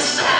the sun.